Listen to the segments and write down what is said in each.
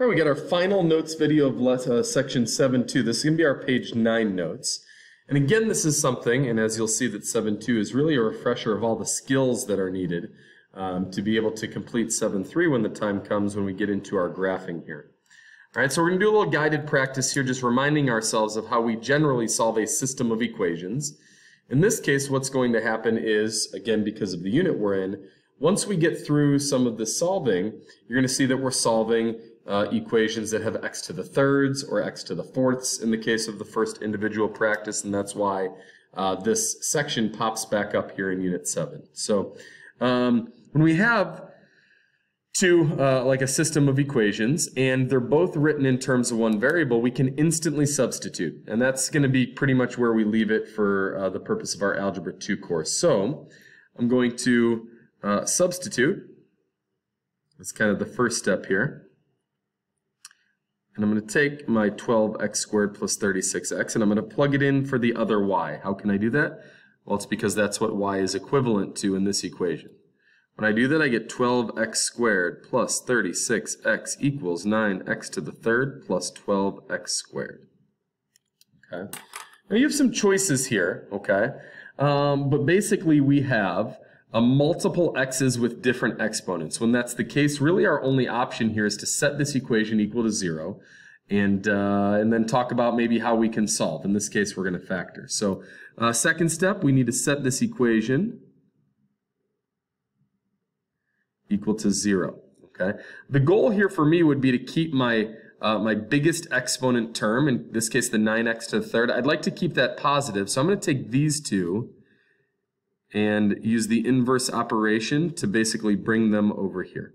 All right, we got our final notes video of uh, section 7.2. This is going to be our page 9 notes. And again, this is something, and as you'll see that 7.2 is really a refresher of all the skills that are needed um, to be able to complete 7.3 when the time comes when we get into our graphing here. All right, so we're going to do a little guided practice here, just reminding ourselves of how we generally solve a system of equations. In this case, what's going to happen is, again, because of the unit we're in, once we get through some of the solving, you're going to see that we're solving uh, equations that have x to the thirds or x to the fourths in the case of the first individual practice, and that's why uh, this section pops back up here in Unit 7. So um, when we have two, uh, like a system of equations, and they're both written in terms of one variable, we can instantly substitute. And that's going to be pretty much where we leave it for uh, the purpose of our Algebra 2 course. So I'm going to uh, substitute. That's kind of the first step here. And I'm going to take my 12x squared plus 36x and I'm going to plug it in for the other y. How can I do that? Well, it's because that's what y is equivalent to in this equation. When I do that, I get 12x squared plus 36x equals 9x to the third plus 12x squared. Okay. Now you have some choices here, okay? Um, but basically we have a multiple x's with different exponents. When that's the case, really our only option here is to set this equation equal to zero and, uh, and then talk about maybe how we can solve. In this case, we're going to factor. So uh, second step, we need to set this equation equal to zero. Okay. The goal here for me would be to keep my uh, my biggest exponent term, in this case the 9x to the third, I'd like to keep that positive. So I'm going to take these two and use the inverse operation to basically bring them over here.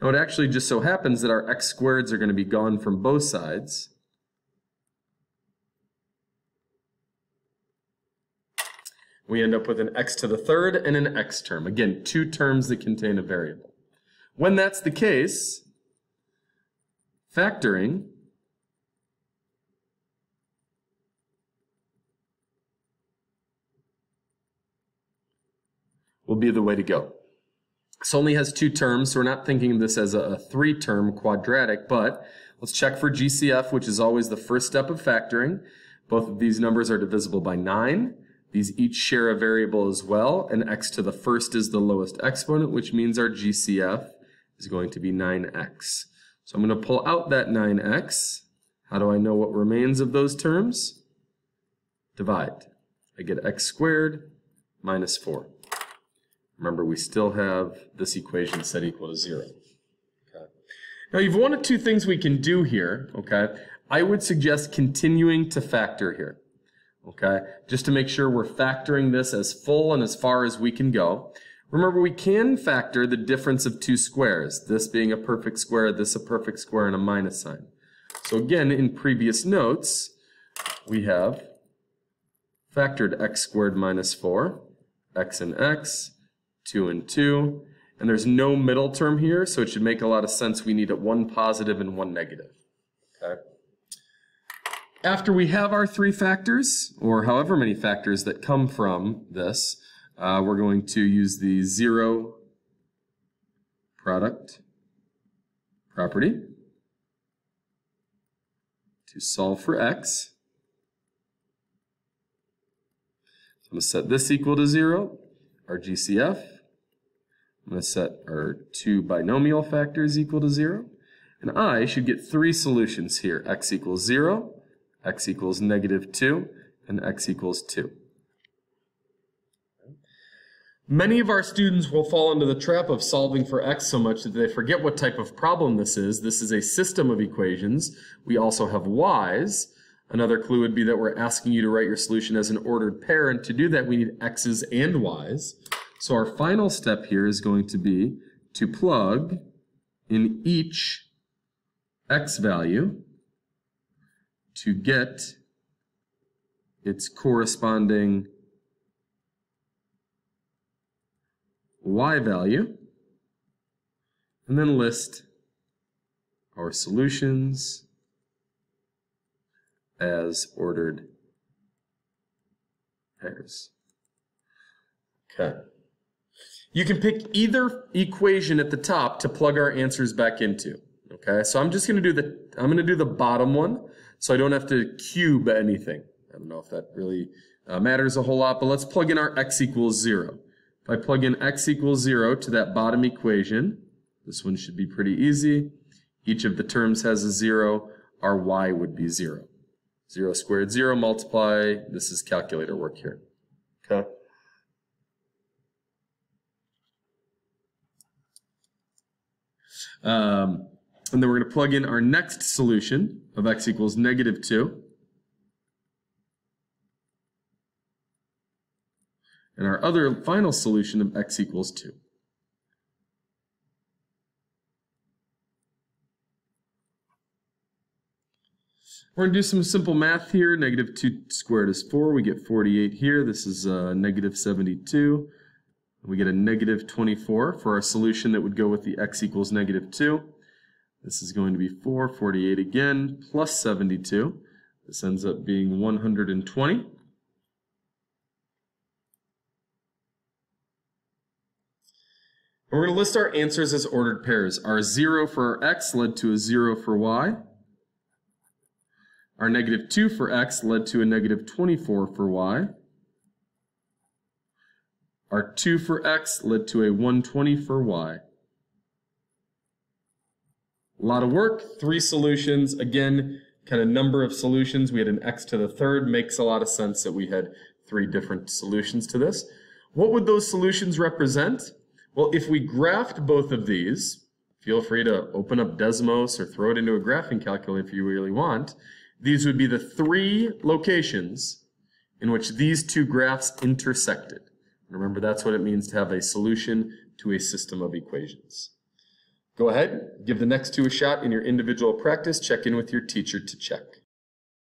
Now it actually just so happens that our x squareds are going to be gone from both sides. We end up with an x to the third and an x term. Again, two terms that contain a variable. When that's the case, factoring will be the way to go. This only has two terms, so we're not thinking of this as a, three-term quadratic, but let's check for GCF, which is always the first step of factoring. Both of these numbers are divisible by 9. These each share a variable as well, and x to the first is the lowest exponent, which means our GCF is going to be 9x. So I'm going to pull out that 9x. How do I know what remains of those terms? Divide. I get x squared minus 4. Remember, we still have this equation set equal to 0. Okay. Now, you've one of two things we can do here, okay? I would suggest continuing to factor here, okay? Just to make sure we're factoring this as full and as far as we can go. Remember, we can factor the difference of two squares, this being a perfect square, this a perfect square, and a minus sign. So again, in previous notes, we have factored x squared minus 4, x and x, 2 and 2. And there's no middle term here, so it should make a lot of sense. We need one positive and one negative. Okay. After we have our three factors, or however many factors that come from this, uh, we're going to use the zero product property to solve for x. I'm going to set this equal to 0, our GCF. I'm going to set our two binomial factors equal to 0. And I should get three solutions here. x equals 0, x equals negative 2, and x equals 2. Many of our students will fall into the trap of solving for x so much that they forget what type of problem this is. This is a system of equations. We also have y's. Another clue would be that we're asking you to write your solution as an ordered pair, and to do that we need x's and y's. So our final step here is going to be to plug in each x value to get its corresponding y value, and then list our solutions as ordered pairs. Okay. You can pick either equation at the top to plug our answers back into. Okay, so I'm just going to do the I'm going to do the bottom one, so I don't have to cube anything. I don't know if that really uh, matters a whole lot, but let's plug in our x equals zero. If I plug in x equals zero to that bottom equation, this one should be pretty easy. Each of the terms has a zero. Our y would be zero. Zero squared, zero multiply. This is calculator work here. Okay. Um, and then we're going to plug in our next solution of x equals negative 2. And our other final solution of x equals 2. We're going to do some simple math here. Negative 2 squared is 4. We get 48 here. This is uh, negative 72. We get a negative 24 for our solution that would go with the x equals negative 2. This is going to be 4, 48 again, plus 72. This ends up being 120. we're going to list our answers as ordered pairs. Our 0 for our x led to a 0 for y. Our negative 2 for x led to a negative 24 for y. Our 2 for x led to a 120 for y. A lot of work, three solutions. Again, kind of number of solutions. We had an x to the third. Makes a lot of sense that we had three different solutions to this. What would those solutions represent? Well, if we graphed both of these, feel free to open up Desmos or throw it into a graphing calculator if you really want. These would be the three locations in which these two graphs intersected. Remember, that's what it means to have a solution to a system of equations. Go ahead, give the next two a shot in your individual practice. Check in with your teacher to check.